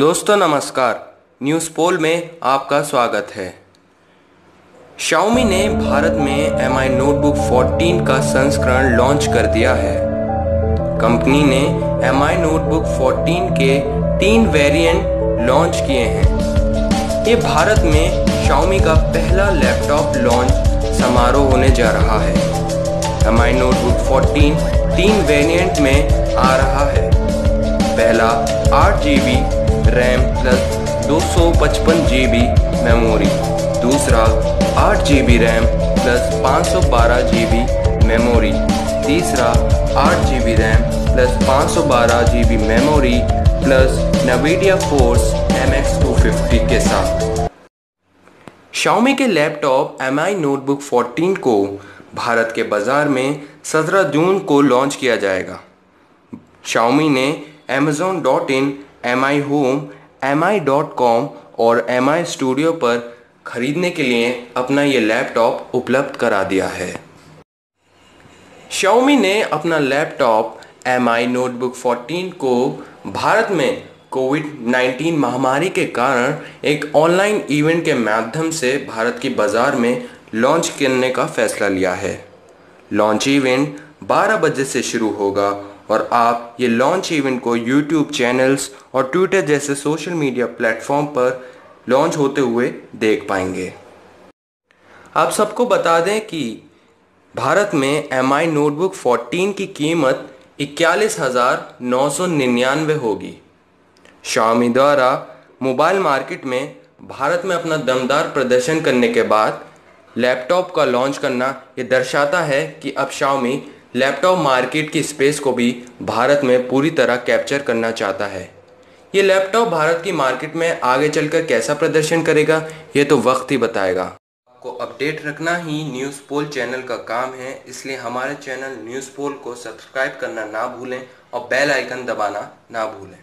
दोस्तों, नमस्कार। न्यूज़ पोल में आपका स्वागत है। Xiaomi ने भारत में Mi नोटबुक 14 का संस्करण लॉन्च कर दिया है। कंपनी ने Mi नोटबुक 14 के तीन वेरिएंट लॉन्च किए हैं। ये भारत में Xiaomi का पहला लैपटॉप लॉन्च समारोह होने जा रहा है। एम आई नोटबुक 14 तीन वेरिएंट में आ रहा है। पहला आठ जी बी रैम प्लस दो सौ पचपन जी बी मेमोरी, दूसरा आठ जी बी रैम प्लस पाँच सौ बारह जी बी मेमोरी, तीसरा आठ जी बी रैम प्लस पाँच सौ बारह G B memory plus Nvidia force M X two fifty के साथ। Xiaomi के लैपटॉप एम आई नोटबुक 14 को भारत के बाज़ार में 17 जून को लॉन्च किया जाएगा। Xiaomi ने Amazon.in, आई डॉट कॉम और एम आई स्टूडियो पर खरीदने के लिए अपना ये लैपटॉप उपलब्ध करा दिया है। Xiaomi ने अपना लैपटॉप एम आई नोटबुक 14 को भारत में कोविड 19 महामारी के कारण एक ऑनलाइन इवेंट के माध्यम से भारत की बाज़ार में लॉन्च करने का फैसला लिया है। लॉन्च इवेंट 12 बजे से शुरू होगा और आप ये लॉन्च इवेंट को यूट्यूब चैनल्स और ट्विटर जैसे सोशल मीडिया प्लेटफॉर्म पर लॉन्च होते हुए देख पाएँगे। आप सबको बता दें कि भारत में एम आई नोटबुक 14 की कीमत इक्यालीस हज़ार नौ सौ निन्यानवे होगी। शामी द्वारा मोबाइल मार्केट में भारत में अपना दमदार प्रदर्शन करने के बाद लैपटॉप का लॉन्च करना ये दर्शाता है कि अब शाओमी लैपटॉप मार्केट की स्पेस को भी भारत में पूरी तरह कैप्चर करना चाहता है। ये लैपटॉप भारत की मार्केट में आगे चलकर कैसा प्रदर्शन करेगा, ये तो वक्त ही बताएगा। आपको अपडेट रखना ही न्यूज़ पोल चैनल का काम है, इसलिए हमारे चैनल न्यूज़ पोल को सब्सक्राइब करना ना भूलें और बेल आइकन दबाना ना भूलें।